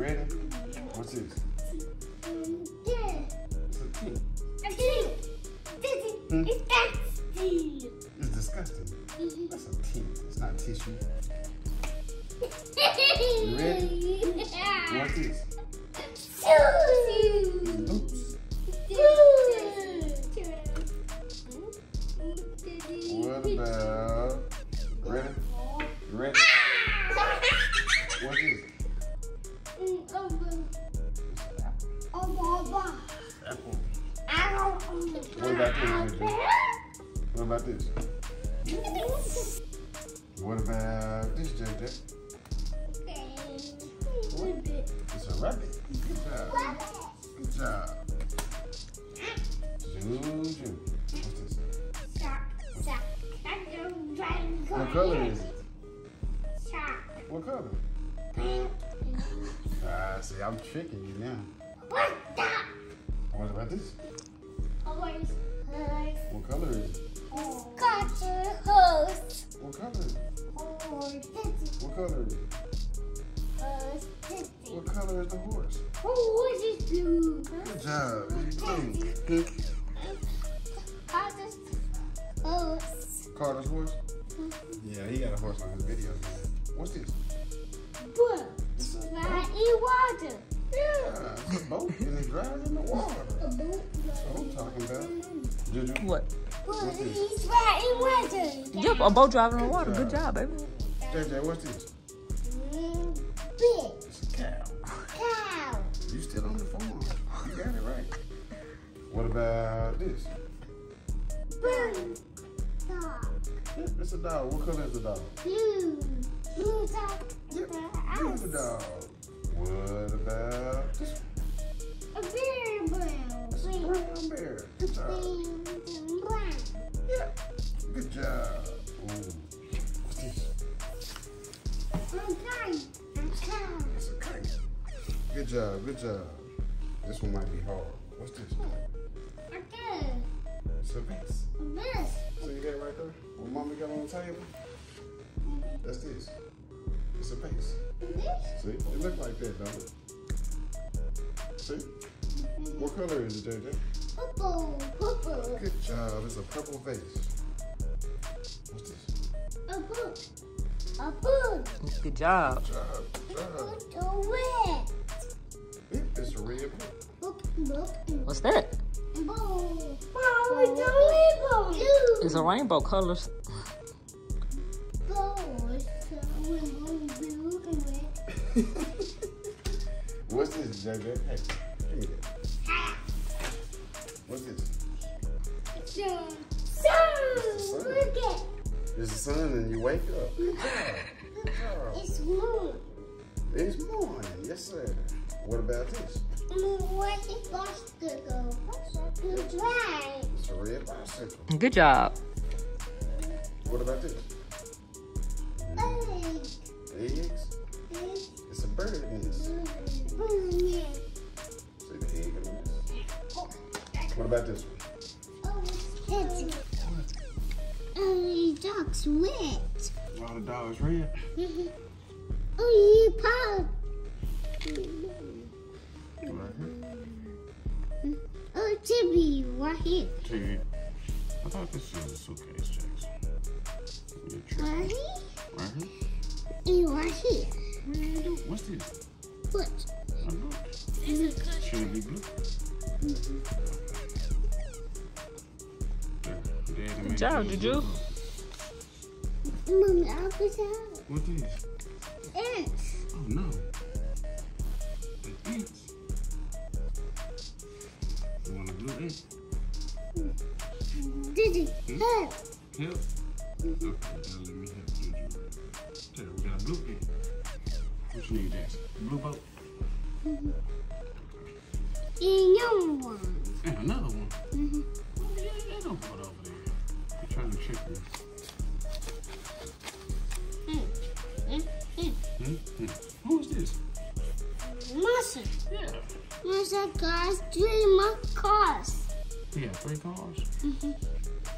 ready? What's this? Yeah. It's a tea. I think Hmm? Apple. What about this? What about this? What about this, JJ? It's a rabbit. Good job. Good job. Juju. What's this? What color is it? What color? Ah, see, I'm tricking you now. What the? What about this? Always What color is it? got your host. Oh, what color is it? Oh, what color is it? this. What color is the horse? Oh, what is blue? Good job. It's blue. This host. Carter's horse? Mm-hmm. Yeah, he got a horse on his video. What's this? Right in water. Yeah, it's a boat and it drives in the water. Talking about. Juju. What? Book. He's right water. Yep, a boat driving on water. Good job, baby. JJ, what's this? Big It's a cow. cow. You still on the phone. You got it right. What about this? Bird. Dog. Yep, it's a dog. What color is the dog? Blue. Blue dog. Yep, blue dog. What about this A bear brown. Bear. Good job. Yeah. Good job. It's a kite. Good job. Good job. This one might be hard. What's this? Okay. It's a. So you got it right there? What mommy got on the table? That's this. It's a vase. This. See? It look like that, don't it? See? What color is it, JJ? Purple. Purple. Good job. It's a purple vase. What's this? A book. A book. Good job. Good job. Good job. Book to red. It's a red book. Book. Book. What's that? Book. Mom, it's a rainbow. Blue. It's a rainbow colors. Bowl. It's a rainbow. Blue and red. What's this, JJ? Hey, give me that. What's this? Sun. Sun. sun. Look it. It's the sun and you wake up. Good job. Good job. It's moon. It's morning. Yes, sir. What about this? Where's the bicycle? It's right. It's red. Good job. What about this? About this one? Oh, it's um, Oh, the dog's wet. Oh, the dog's red. Mm-hmm. Oh, you pop. Right here. Oh, Timmy, right here. TV. I thought this was a suitcase, Jaxon. Right here. Right here? Right here. What's this? What? Book. Mm-hmm. Should it be blue? There. Daddy made job, this Juju. Mommy, I'll put out. What this? Ants. Oh no. The ants. You want a blue ant? Did it? Hmm? Help. Help. Okay, now let me help Juju. There, we got a blue ant. What you need, Jaxon? Blue boat? Mm-hmm. And young one. And another one. Mm. Hmm? Hmm. Who is this? Monster. Yeah. Monster cars, three more cars. He got three cars. Mm-hmm.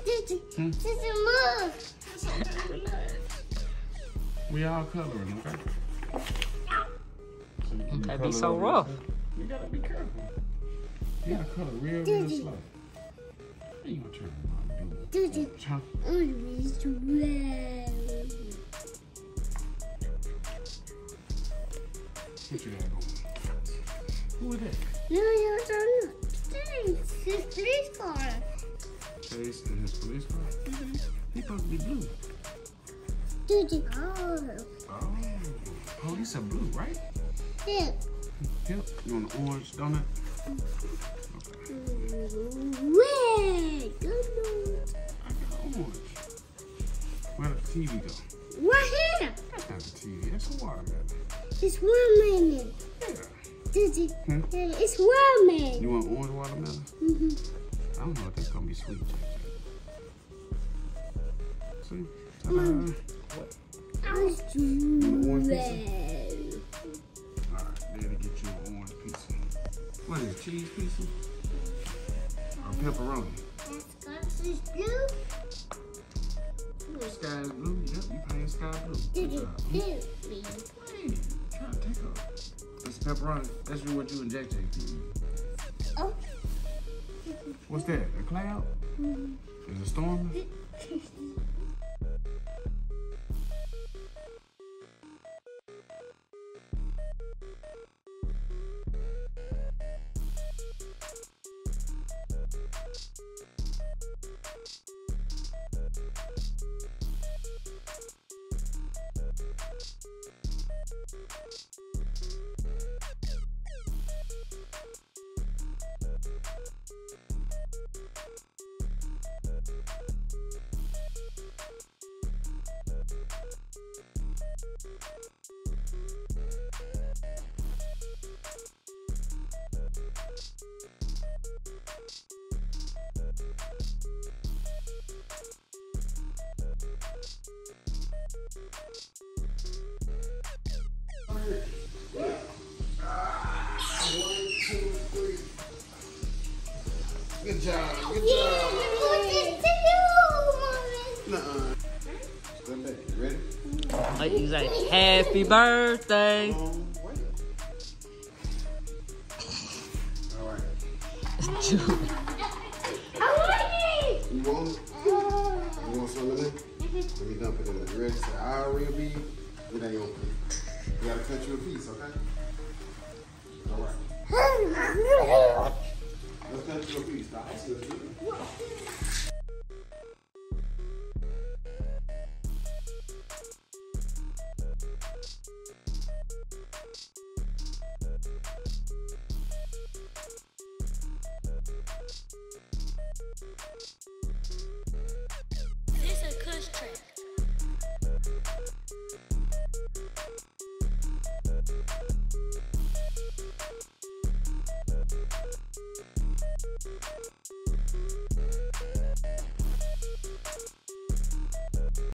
Did it? Hmm. Did it move? It's okay, relax. We all coloring, okay? So you can That'd be so rough. this. You gotta be careful. You gotta color real, real Did you- slow. How you gonna turn around and do Did you- it? Chunk. Red. What you got going? Who is that? No, you don't. Thanks. His police car. Chase and his police car? He supposed to be blue. You go? Oh. Police are blue, right? Yeah. Yep. You want an orange donut? Red. Good I got orange. Where the TV go? Right here. That's not the TV. That's a watermelon. It's. Yeah. Did you? Hmm? It's woman. You want orange watermelon? Mm-hmm. I don't know if that's gonna be sweet, See? Ta-da. I was orange red. Alright, daddy get you an orange pizza. What is it, cheese pizza? Or pepperoni? That's is blue. Sky is blue. Yep, you paying sky blue. Did Good you job. Pepperoni. That's what you eat. Oh. What's that? A cloud? Mhm. Is it storming? Good job. Good job. what is to? Nuh-uh. Stand back. You ready? Like you say, happy birthday. Um. All right. I want it. You want it? You want some of that? Let me dump it in there. You ready? Say, I already be. You gotta cut you a piece, okay? All right. Let's cut you a piece.